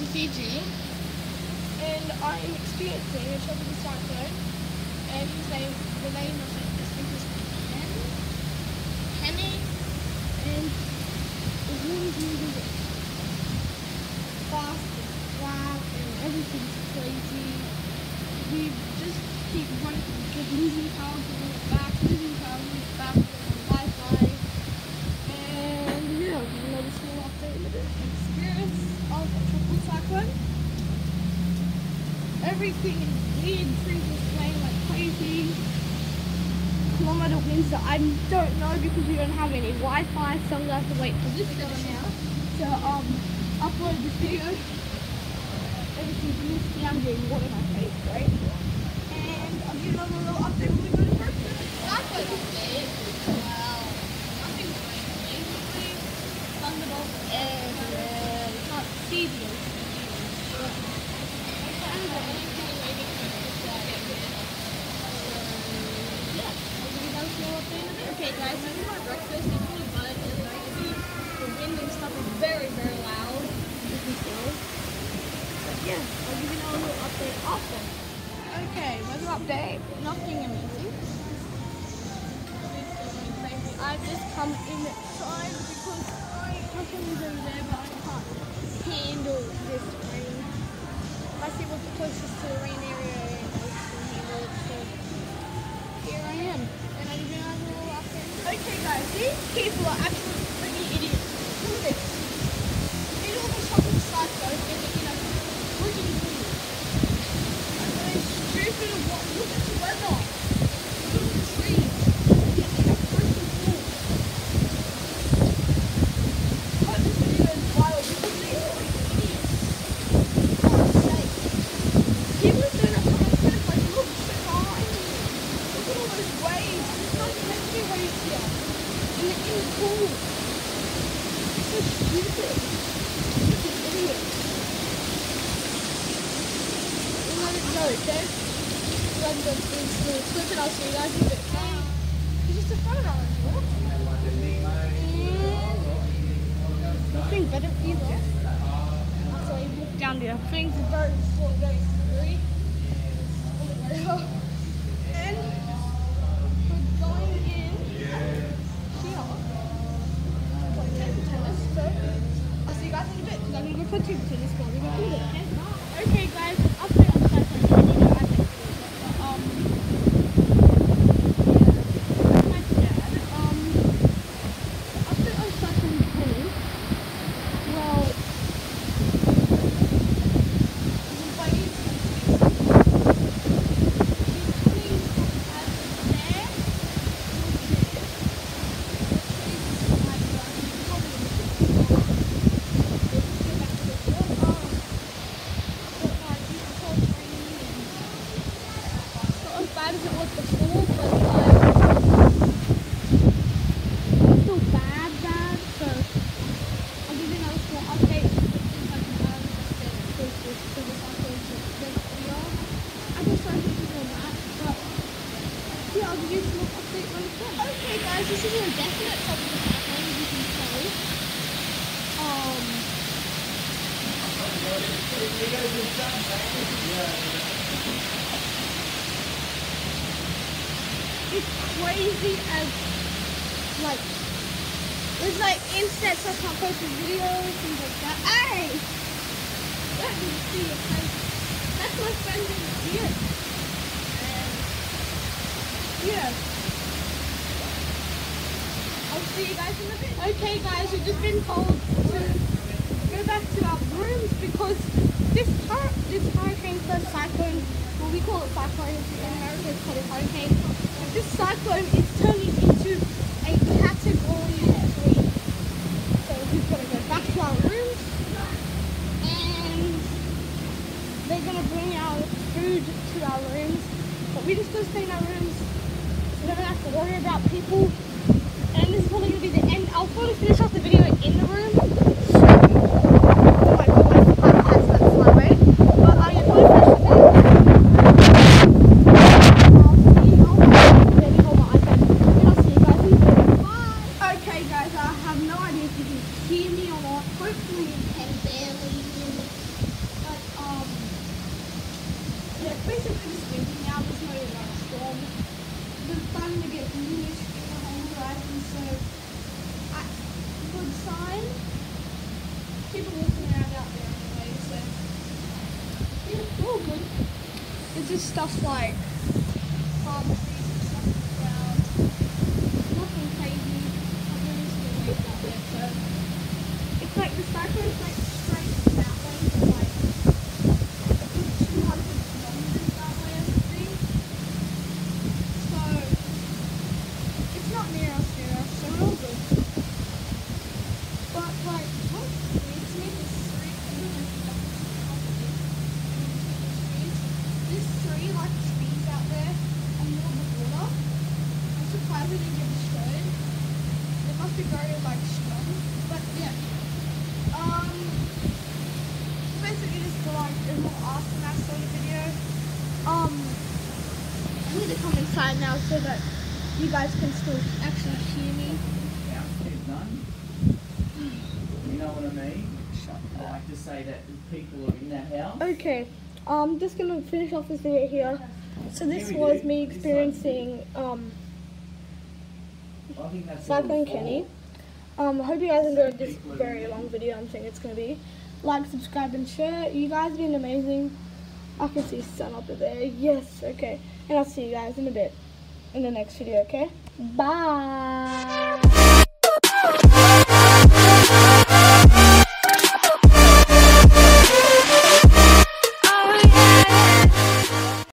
and I'm experiencing a tropical cyclone. And his name, the name of it, I think is Ken, Keni, and the wind's moving fast and flat, and everything's crazy. We just keep running, keep losing power, giving it back, losing power, giving it back, on Wi-Fi. And yeah, another small update with the experience of a tropical cyclone. Everything is weird, trees are swaying like crazy. Kilometer winds that I don't know because we don't have any Wi-Fi, so I'm have to wait for this guy now to um upload this video. Everything's misty, I'm getting water in my face, right? And I'll give another little update when we go to work. Cyclone update. Well, nothing crazy. Basically, thundered off everywhere. We can't see the ocean. Okay guys, this is my breakfast. It's really and. The wind and stuff is very, very loud. You can feel. But yeah, I'll give you little update. Okay, weather update. Nothing amazing. I've just come inside because I my family's over there, but I can't handle this rain. I see what's the closest to people are freaking idiots. Look at this. Middle of a tropical cyclone, and they're in a freaking wind. I'm really stupid of what? Look at the weather. Look at the trees. It's in a freaking pool. I hope this video is viral because these are like idiots. For God's sake. People are doing it for themselves, like, look, tsunami. Look at all those waves. There's not meant to be waves here. And they're in the pool. It's so stupid. Freaking idiots. We'll let it go, okay? Let it go through the clip and I'll see you guys in a bit. Bye. It's just a photo hour. Nothing better either. So I walk down there. Things are very slow, very slippery. And because I'm going to go play table tennis while we go through it. Okay? Okay, guys. Update on the cyclone. I need to add that. Um, yeah. My dad. Um, update on cyclone Keni. Well, the waves he's coming out of there. Not as bad as it was before, but like, it's still bad, bad. So I'll give you another small update. If I can add closer to the cyclone to the video. I can start thinking on that, but yeah, I'll give you a small update when it's done. Okay, guys, this is a definite topic of cyclone, as you can tell. Um, it's crazy as like it's like internet so I can't post videos, things like that. Hey! Let me see your face. That's my friend in here. And yeah. I'll see you guys in a bit. Okay guys, we've just been told to go back to our rooms because this hur- this hurricane plus cyclone, well we call it cyclone in America it's called a hurricane. This cyclone is turning into a category three. So we've got to go back to our rooms and they're gonna bring our food to our rooms. But we just gotta stay in our rooms. So we don't have to worry about people. And this is probably gonna be the end. I'll probably finish off the video in the room. Oh my god, my iPad's not slow, right? But I'm gonna probably finish the video. I'll see you. I'll let me hold my iPad. And I'll see you guys in a bit. Bye. Okay, guys, I have no idea if you can hear me or not. Hopefully you can barely hear me. But um, It's good sign. People walking around out there yeah, all good. It's just stuff like palm trees and stuff on the ground. Nothing crazy. Not really still waves out there, so it's like the cyclone's like straight that way, but like a good 200 kilometers that way, I think. So it's not near us, near us, so we're all good. But like, what freaks me is three. I don't know if you guys can see how big trees. This tree, like trees out there, on the middle of the water. I'm didn't get destroyed. They must be very like strong. But yeah. Um. Basically, just for like a more awesome sort of video. Um. I need to come inside now so that you guys can still actually hear me. house is done. You know what I mean? I like to say that people are in that house. Okay, I'm just gonna finish off this video here. So this was me experiencing um, I think that's Cyclone all for- Keni. Um, I hope you guys enjoyed this very long video. I'm saying it's gonna be. Like, subscribe, and share. You guys have been amazing. I can see sun up there. Yes, okay. And I'll see you guys in a bit in the next video. Okay. Bye.